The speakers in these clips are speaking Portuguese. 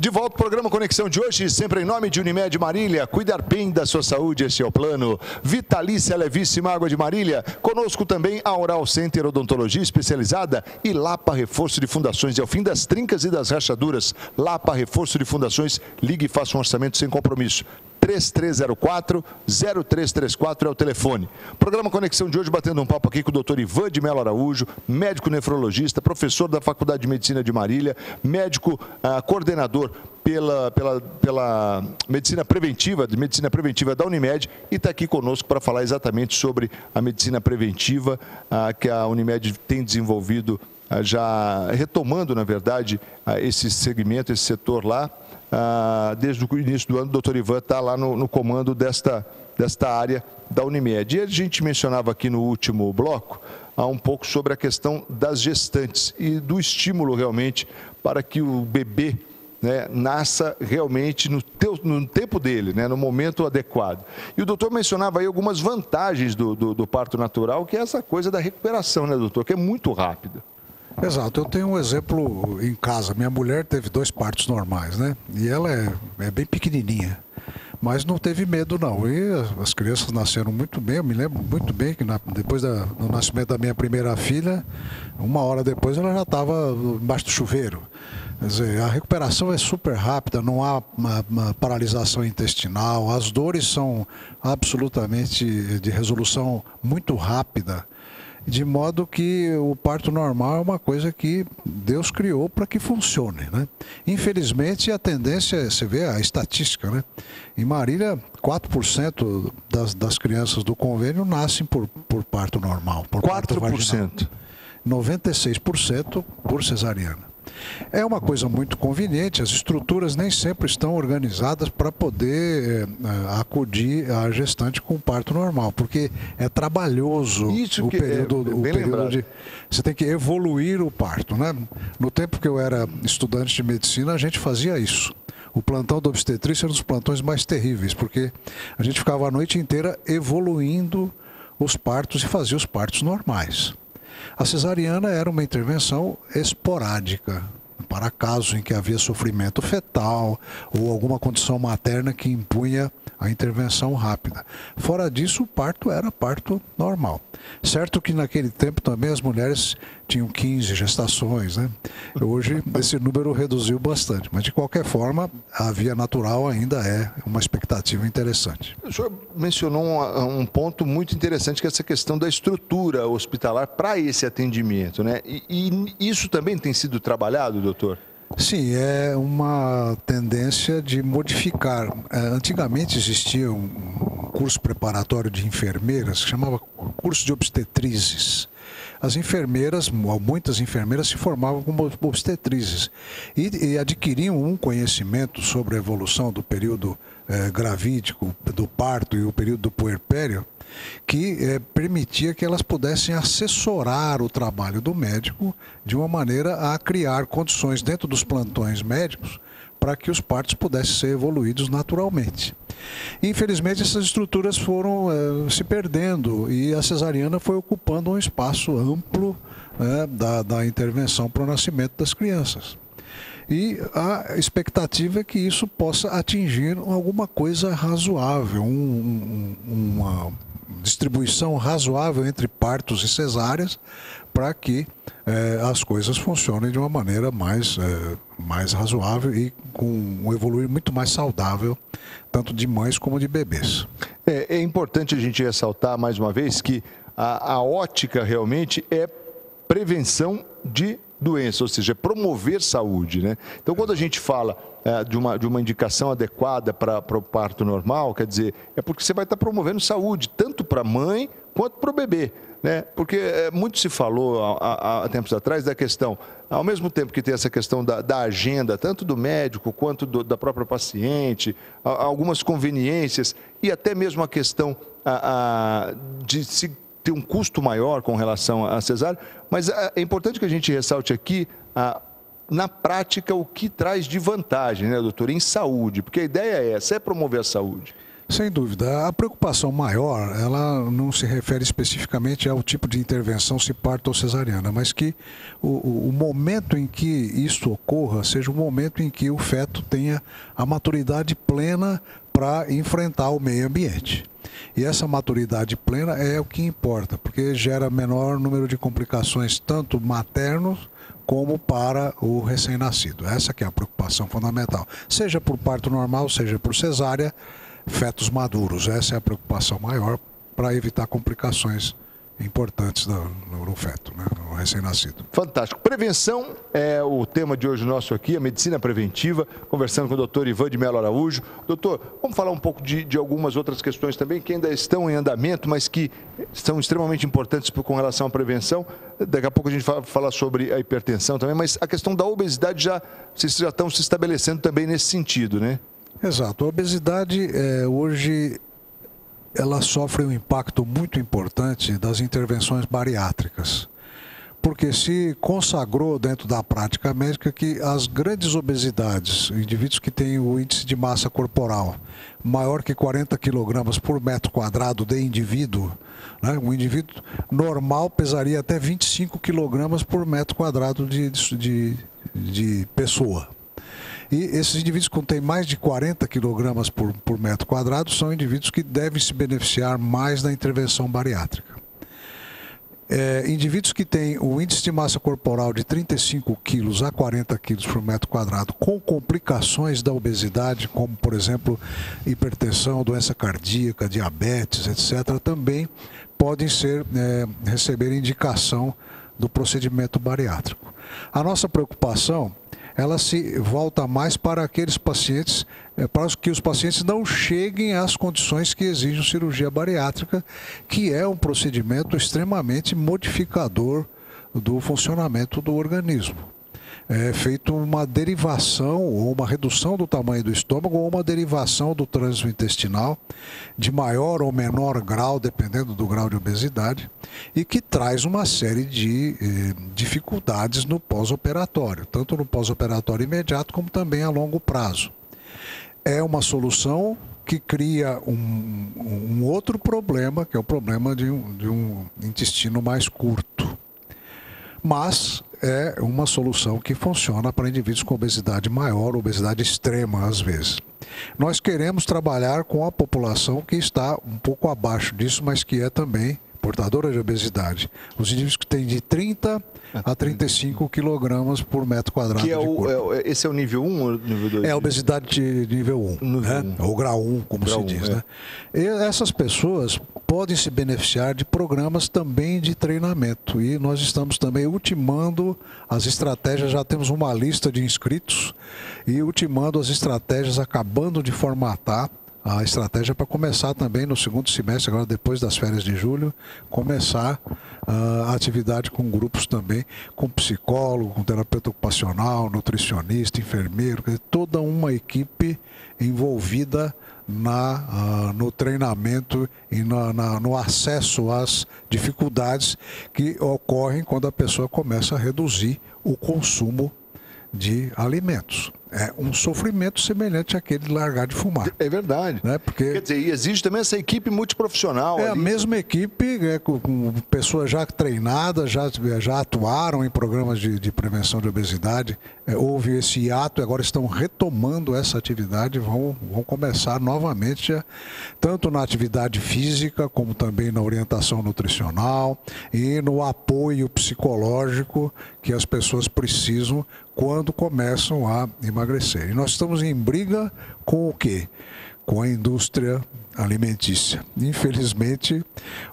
De volta ao programa Conexão de hoje, sempre em nome de Unimed Marília. Cuidar bem da sua saúde, esse é o plano. Vitalícia Levíssima Água de Marília. Conosco também a Oral Center Odontologia Especializada e Lapa Reforço de Fundações. É o fim das trincas e das rachaduras. Lapa Reforço de Fundações. Ligue e faça um orçamento sem compromisso. 3304-0334 é o telefone. Programa Conexão de hoje batendo um papo aqui com o doutor Ivan de Melo Araújo, médico nefrologista, professor da Faculdade de Medicina de Marília, médico ah, coordenador pela, pela, pela medicina preventiva, de medicina preventiva da Unimed, e está aqui conosco para falar exatamente sobre a medicina preventiva ah, que a Unimed tem desenvolvido, ah, já retomando, na verdade, ah, esse segmento, esse setor lá ah, desde o início do ano, o doutor Ivan está lá no, no, comando desta, desta área da Unimed. E a gente mencionava aqui no último bloco ah, um pouco sobre a questão das gestantes e do estímulo realmente para que o bebê né, nasça realmente no, teu, no tempo dele, né, no momento adequado. E o doutor mencionava aí algumas vantagens do, do, do parto natural, que é essa coisa da recuperação, né, doutor, que é muito rápida. Exato, eu tenho um exemplo em casa. Minha mulher teve dois partos normais, né? E ela é, é bem pequenininha. Mas não teve medo, não. E as crianças nasceram muito bem. Eu me lembro muito bem que na, depois da, do nascimento da minha primeira filha, uma hora depois ela já estava embaixo do chuveiro. Quer dizer, a recuperação é super rápida, não há uma, uma paralisação intestinal, as dores são absolutamente de resolução muito rápida de modo que o parto normal é uma coisa que Deus criou para que funcione. Né? Infelizmente, a tendência, você vê a estatística, né? em Marília, 4% das, das crianças do convênio nascem por, por parto normal. Por 4%? Parto 96% por cesariana. É uma coisa muito conveniente, as estruturas nem sempre estão organizadas para poder é, acudir a gestante com parto normal, porque é trabalhoso Isso o período, é, o período de. Você tem que evoluir o parto. Né? No tempo que eu era estudante de medicina, a gente fazia isso. O plantão da obstetrícia era um dos plantões mais terríveis, porque a gente ficava a noite inteira evoluindo os partos e fazia os partos normais. A cesariana era uma intervenção esporádica, para casos em que havia sofrimento fetal ou alguma condição materna que impunha a intervenção rápida. Fora disso, o parto era parto normal. Certo que naquele tempo também as mulheres tinham 15 gestações, né? Hoje esse número reduziu bastante, mas de qualquer forma, a via natural ainda é uma expectativa interessante. O senhor mencionou um, um ponto muito interessante, que é essa questão da estrutura hospitalar para esse atendimento, né? E, e isso também tem sido trabalhado, doutor? Sim, é uma tendência de modificar. É, antigamente existia um curso preparatório de enfermeiras que chamava curso de obstetrizes. As enfermeiras, muitas enfermeiras se formavam como obstetrizes e, e adquiriam um conhecimento sobre a evolução do período eh, gravídico, do parto e o período do puerpério que é, permitia que elas pudessem assessorar o trabalho do médico de uma maneira a criar condições dentro dos plantões médicos para que os partos pudessem ser evoluídos naturalmente. Infelizmente, essas estruturas foram é, se perdendo e a cesariana foi ocupando um espaço amplo né, da, da intervenção para o nascimento das crianças. E a expectativa é que isso possa atingir alguma coisa razoável, um, um, uma distribuição razoável entre partos e cesáreas para que eh, as coisas funcionem de uma maneira mais, eh, mais razoável e com um evoluir muito mais saudável, tanto de mães como de bebês. É, é importante a gente ressaltar mais uma vez que a, a ótica realmente é prevenção de doença, ou seja, promover saúde. Né? Então, quando a gente fala é, de, uma, de uma indicação adequada para o parto normal, quer dizer, é porque você vai estar promovendo saúde, tanto para a mãe quanto para o bebê. Né? Porque é, muito se falou há, há, tempos atrás da questão, ao mesmo tempo que tem essa questão da, da agenda, tanto do médico quanto do, da própria paciente, algumas conveniências e até mesmo a questão a, a, de se ter um custo maior com relação a cesárea, mas é, é importante que a gente ressalte aqui a, na prática o que traz de vantagem, né, doutor, em saúde, porque a ideia é essa, é promover a saúde. Sem dúvida. A preocupação maior, ela não se refere especificamente ao tipo de intervenção, se parto ou cesariana, mas que o, o momento em que isso ocorra seja o momento em que o feto tenha a maturidade plena para enfrentar o meio ambiente. E essa maturidade plena é o que importa, porque gera menor número de complicações, tanto maternos como para o recém-nascido. Essa que é a preocupação fundamental. Seja por parto normal, seja por cesárea, fetos maduros. Essa é a preocupação maior para evitar complicações importantes no, no feto, né, no recém-nascido. Fantástico. Prevenção é o tema de hoje nosso aqui, a medicina preventiva, conversando com o doutor Ivan de Mello Araújo. Doutor, vamos falar um pouco de, de, algumas outras questões também que ainda estão em andamento, mas que são extremamente importantes com relação à prevenção. Daqui a pouco a gente vai falar sobre a hipertensão também, mas a questão da obesidade já, vocês já estão se estabelecendo também nesse sentido, né? Exato. A obesidade é, hoje ela sofre um impacto muito importante das intervenções bariátricas. Porque se consagrou dentro da prática médica que as grandes obesidades, indivíduos que têm o índice de massa corporal maior que 40 quilogramas por metro quadrado de indivíduo, né? um indivíduo normal pesaria até 25 quilogramas por metro quadrado de, de, de pessoa. E esses indivíduos que têm mais de 40 quilogramas por, por metro quadrado são indivíduos que devem se beneficiar mais da intervenção bariátrica. É, indivíduos que têm o índice de massa corporal de 35 quilos a 40 quilos por metro quadrado, com complicações da obesidade, como, por exemplo, hipertensão, doença cardíaca, diabetes, etc., também podem ser, é, receber indicação do procedimento bariátrico. A nossa preocupação ela se volta mais para aqueles pacientes, é, para que os pacientes não cheguem às condições que exigem cirurgia bariátrica, que é um procedimento extremamente modificador do funcionamento do organismo é feito uma derivação ou uma redução do tamanho do estômago ou uma derivação do trânsito intestinal de maior ou menor grau, dependendo do grau de obesidade, e que traz uma série de eh, dificuldades no pós-operatório, tanto no pós-operatório imediato como também a longo prazo. É uma solução que cria um, um outro problema, que é o problema de um, de um intestino mais curto. Mas é uma solução que funciona para indivíduos com obesidade maior, obesidade extrema às vezes. Nós queremos trabalhar com a população que está um pouco abaixo disso, mas que é também portadora de obesidade. Os indivíduos que têm de 30 a 35 quilogramas por metro quadrado que é o, é, esse é o nível 1 ou nível 2? É a obesidade de nível 1, né? 1. ou grau 1, como grau se diz. 1, é. né? E essas pessoas podem se beneficiar de programas também de treinamento. E nós estamos também ultimando as estratégias, já temos uma lista de inscritos e ultimando as estratégias, acabando de formatar a estratégia para começar também no segundo semestre, agora depois das férias de julho, começar uh, a atividade com grupos também, com psicólogo, com terapeuta ocupacional, nutricionista, enfermeiro, toda uma equipe envolvida na, uh, no treinamento e na, na, no acesso às dificuldades que ocorrem quando a pessoa começa a reduzir o consumo de alimentos é um sofrimento semelhante àquele de largar de fumar. É verdade. Né? Porque, Quer dizer, e existe também essa equipe multiprofissional. É ali. a mesma equipe, é, com, com, pessoas já treinadas, já, já atuaram em programas de, de prevenção de obesidade. É, houve esse hiato, agora estão retomando essa atividade, vão, vão começar novamente, é, tanto na atividade física, como também na orientação nutricional e no apoio psicológico que as pessoas precisam quando começam a emagrecer. E nós estamos em briga com o quê? Com a indústria alimentícia. Infelizmente,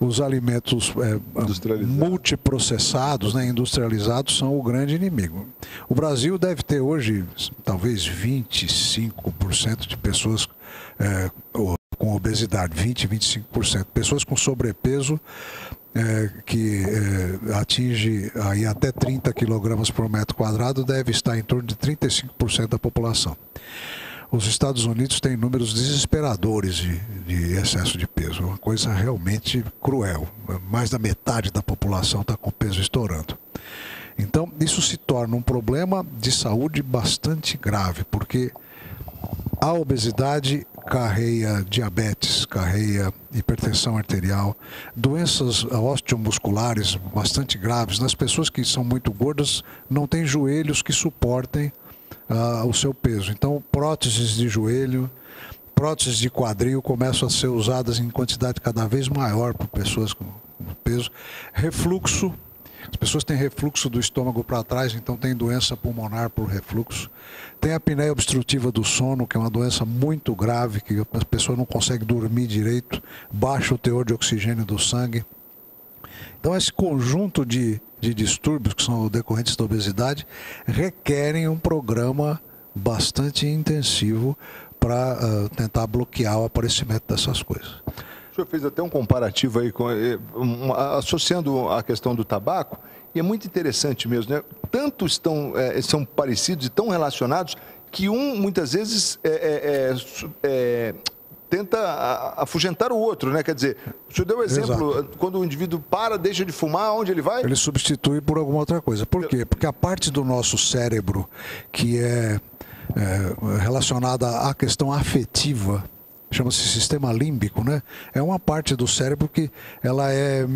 os alimentos é, multiprocessados, né, industrializados, são o grande inimigo. O Brasil deve ter hoje talvez 25% de pessoas é, com obesidade, 20, 25%. Pessoas com sobrepeso é, que é, atinge aí até 30 quilogramas por metro quadrado deve estar em torno de 35% da população. Os Estados Unidos têm números desesperadores de, de excesso de peso, uma coisa realmente cruel. Mais da metade da população está com peso estourando. Então, isso se torna um problema de saúde bastante grave, porque a obesidade carreia diabetes, carreia hipertensão arterial, doenças osteomusculares bastante graves. Nas pessoas que são muito gordas, não tem joelhos que suportem uh, o seu peso. Então, próteses de joelho, próteses de quadril começam a ser usadas em quantidade cada vez maior por pessoas com peso. Refluxo, as pessoas têm refluxo do estômago para trás, então tem doença pulmonar por refluxo. Tem a apneia obstrutiva do sono, que é uma doença muito grave, que a pessoa não consegue dormir direito, baixa o teor de oxigênio do sangue. Então, esse conjunto de, de distúrbios que são decorrentes da obesidade requerem um programa bastante intensivo para uh, tentar bloquear o aparecimento dessas coisas. O senhor fez até um comparativo aí, com, eh, um, associando a questão do tabaco, e é muito interessante mesmo, né? Tanto estão, é, são parecidos e tão relacionados que um, muitas vezes, é, é, tenta afugentar o outro, né? Quer dizer, o senhor deu o exemplo, Exato. quando o indivíduo para, deixa de fumar, onde ele vai? Ele substitui por alguma outra coisa. Por quê? Porque a parte do nosso cérebro que é, é relacionada à questão afetiva, chama-se sistema límbico, né? É uma parte do cérebro que ela é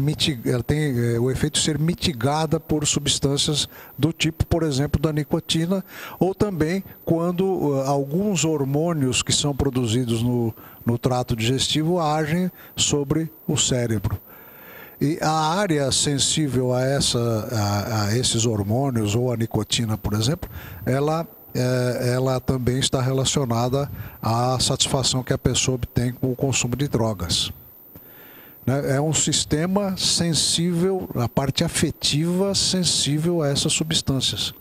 ela tem é, o efeito de ser mitigada por substâncias do tipo, por exemplo, da nicotina, ou também quando uh, alguns hormônios que são produzidos no, no trato digestivo agem sobre o cérebro. E a área sensível a, essa, a, a esses hormônios, ou a nicotina, por exemplo, ela é, ela também está relacionada à satisfação que a pessoa obtém com o consumo de drogas. Né? É um sistema sensível, a parte afetiva sensível a essas substâncias.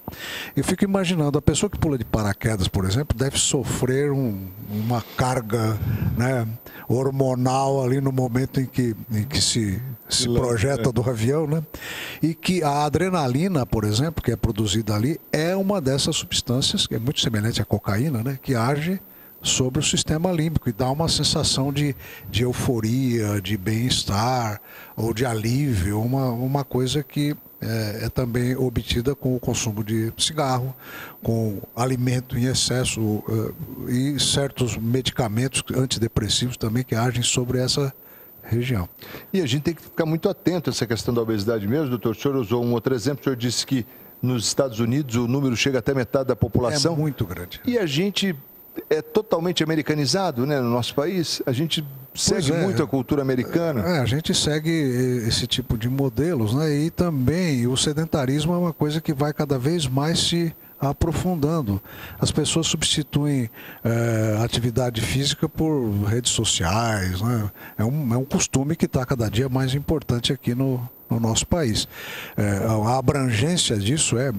Eu fico imaginando, a pessoa que pula de paraquedas, por exemplo, deve sofrer um, uma carga né, hormonal ali no momento em que, em que se, se projeta do avião, né? E que a adrenalina, por exemplo, que é produzida ali, é uma dessas substâncias, que é muito semelhante à cocaína, né? Que age sobre o sistema límbico e dá uma sensação de, de euforia, de bem-estar ou de alívio, uma, uma coisa que é, é, também obtida com o consumo de cigarro, com alimento em excesso uh, e certos medicamentos antidepressivos também que agem sobre essa região. E a gente tem que ficar muito atento a essa questão da obesidade mesmo, doutor. O senhor usou um outro exemplo, o senhor disse que nos Estados Unidos o número chega até metade da população. É muito grande. E a gente é totalmente americanizado né, no nosso país. A gente segue é, muito a cultura americana. É, a gente segue esse tipo de modelos, né? E também o sedentarismo é uma coisa que vai cada vez mais se aprofundando. As pessoas substituem é, atividade física por redes sociais. Né? É, um, é um costume que está cada dia mais importante aqui no, no nosso país. É, a abrangência disso é, é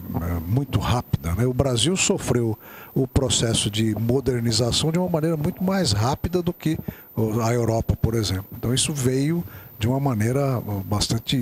muito rápida. Né? O Brasil sofreu o processo de modernização de uma maneira muito mais rápida do que a Europa, por exemplo. Então isso veio de uma maneira bastante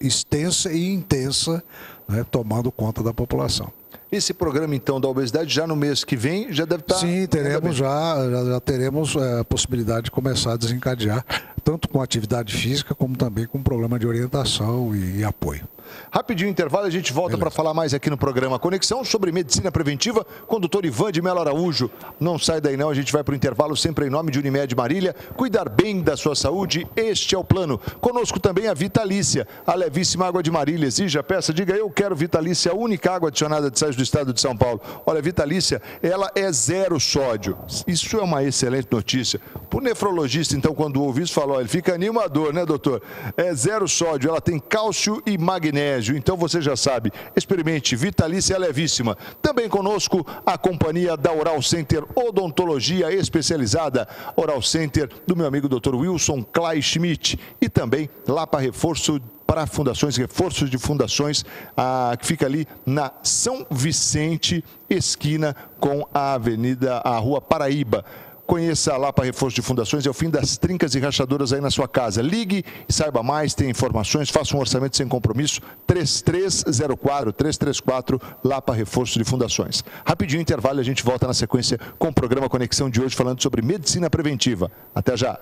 extensa e intensa, né, tomando conta da população. Esse programa, então, da obesidade, já no mês que vem, já deve estar... Sim, teremos já, já, já, teremos é, a possibilidade de começar a desencadear, tanto com atividade física, como também com programa de orientação e, e apoio. Rapidinho intervalo, a gente volta para falar mais aqui no programa Conexão sobre medicina preventiva com o doutor Ivan de Melo Araújo. Não sai daí não, a gente vai para o intervalo sempre em nome de Unimed Marília. Cuidar bem da sua saúde, este é o plano. Conosco também a Vitalícia, a levíssima água de Marília. Exija, peça, diga eu quero Vitalícia, a única água adicionada de sais do estado de São Paulo. Olha, Vitalícia, ela é zero sódio. Isso é uma excelente notícia. Para o nefrologista, então, quando ouve isso, falou, ele fica animador, né, doutor? É zero sódio, ela tem cálcio e magnésio magnésio. Então você já sabe, experimente, Vitalícia é levíssima. Também conosco a companhia da Oral Center Odontologia Especializada, Oral Center do meu amigo Dr. Wilson Clay Schmidt e também lá para reforço para fundações, reforços de fundações, ah, que fica ali na São Vicente, esquina com a Avenida, a Rua Paraíba. Conheça lá para reforço de fundações, é o fim das trincas e rachaduras aí na sua casa. Ligue e saiba mais, tem informações, faça um orçamento sem compromisso, 3304 334 lá para reforço de fundações. Rapidinho intervalo, a gente volta na sequência com o programa Conexão de hoje falando sobre medicina preventiva. Até já.